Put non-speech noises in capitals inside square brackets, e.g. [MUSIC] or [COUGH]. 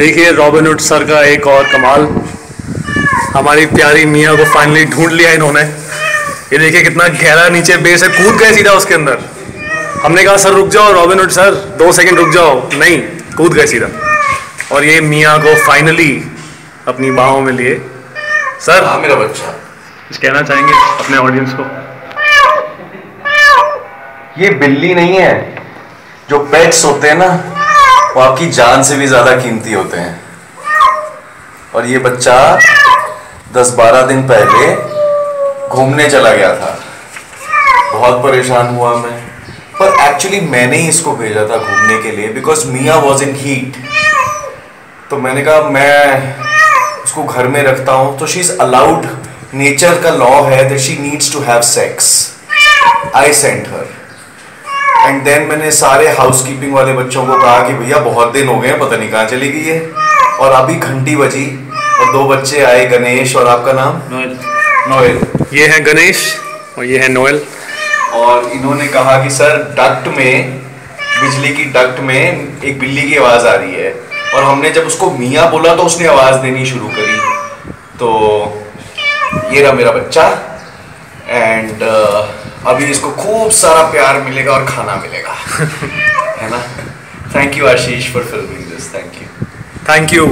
देखिए Robin Hood sir का एक और कमाल। हमारी प्यारी मियाँ को फाइनली ढूंढ लिया इन्होंने। ये देखिए कितना गहरा नीचे बेस है। कूद गए सीधा उसके अंदर। हमने कहा सर रुक जाओ रॉबिनहुड सर दो सेकंड रुक जाओ। नहीं कूद गए सीधा। और ये मियाँ को फाइनली अपनी बाहों में लिए। सर हाँ मेरा बच्चा। कुछ कहना चाहेंगे अपने ऑडियंस को? ये बिल्ली नहीं है। जो पेट्स होते हैं ना वो आपकी जान से भी ज़्यादा कीमती होते हैं। और ये बच्चा 10-12 दिन पहले घूमने चला गया था। बहुत परेशान हुआ मैं। पर एक्चुअली मैंने ही इसको भेजा था घूमने के लिए because Mia was in heat तो मैंने कहा, मैं उसको घर में रखता हूँ। तो शी इज़ अलाउड नेचर का लॉ है that she needs to have sex I sent her and then मैंने सारे हाउसकीपिंग वाले बच्चों को कहा कि भैया बहुत दिन हो गए हैं पता नहीं कहाँ चली गई है। और अभी घंटी बजी और दो बच्चे आए गणेश और आपका नाम? नोएल। नोएल। ये है गणेश और ये है नोएल। और इन्होंने कहा कि सर डक्ट में बिजली की डक्ट में एक बिल्ली की आवाज़ आ रही है। और हमने जब उसको मियाँ बोला तो उसने आवाज़ देनी शुरू करी। तो ये रहा मेरा बच्चा। एंड अभी इसको खूब सारा प्यार मिलेगा और खाना मिलेगा। [LAUGHS] है ना? Thank you Ashish for filming this thank you thank you